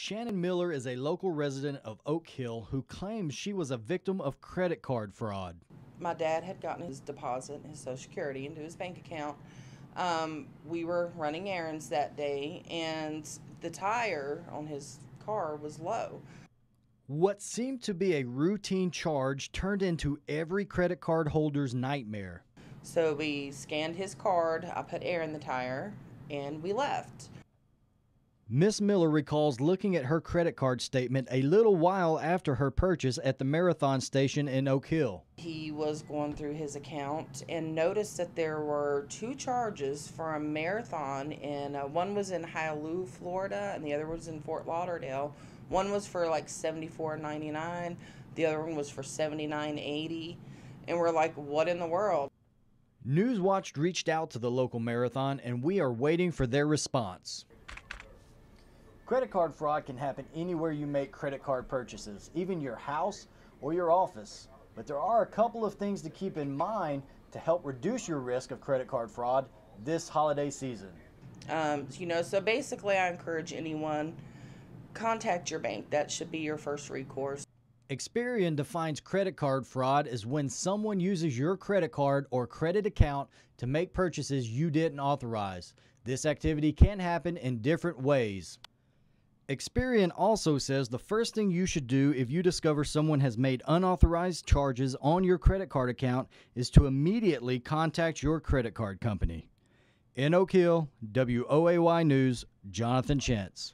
Shannon Miller is a local resident of Oak Hill who claims she was a victim of credit card fraud. My dad had gotten his deposit, his Social Security, into his bank account. Um, we were running errands that day, and the tire on his car was low. What seemed to be a routine charge turned into every credit card holder's nightmare. So we scanned his card, I put air in the tire, and we left. Miss Miller recalls looking at her credit card statement a little while after her purchase at the Marathon station in Oak Hill. He was going through his account and noticed that there were two charges for a marathon, and uh, one was in Hialeah, Florida, and the other was in Fort Lauderdale. One was for like seventy-four ninety-nine. The other one was for seventy-nine eighty, and we're like, "What in the world?" Newswatch reached out to the local marathon, and we are waiting for their response. Credit card fraud can happen anywhere you make credit card purchases, even your house or your office. But there are a couple of things to keep in mind to help reduce your risk of credit card fraud this holiday season. Um, you know, so basically, I encourage anyone contact your bank. That should be your first recourse. Experian defines credit card fraud as when someone uses your credit card or credit account to make purchases you didn't authorize. This activity can happen in different ways. Experian also says the first thing you should do if you discover someone has made unauthorized charges on your credit card account is to immediately contact your credit card company. In Oak Hill, WOAY News, Jonathan Chance.